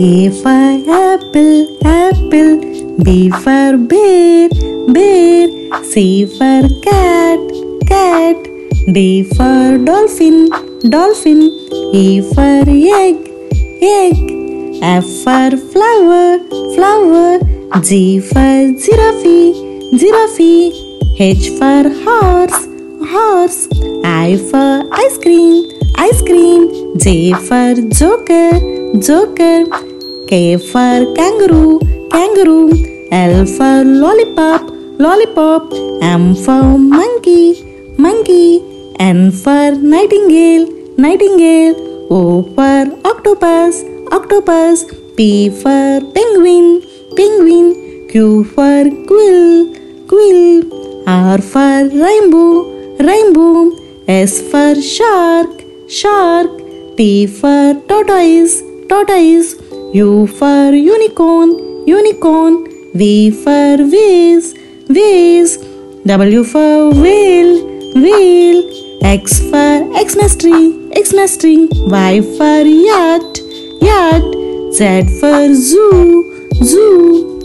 A for apple, apple. B for bear, bear. C for cat, cat. D for dolphin, dolphin. E for egg, egg. F for flower, flower. G for giraffe, giraffe. H for horse, horse. I for ice cream, ice cream. J for joker, joker. K for kangaroo, kangaroo. L for lollipop, lollipop. M for monkey, monkey. N for nightingale, nightingale. O for octopus, octopus. P for penguin, penguin. Q for quill, quill. R for rainbow, rainbow. S for shark, shark. T for tortoise, tortoise. U for unicorn, unicorn. V for vase, vase. W for whale, whale. X for Xmas tree, Xmas tree. Y for yacht, yacht. Z for zoo, zoo.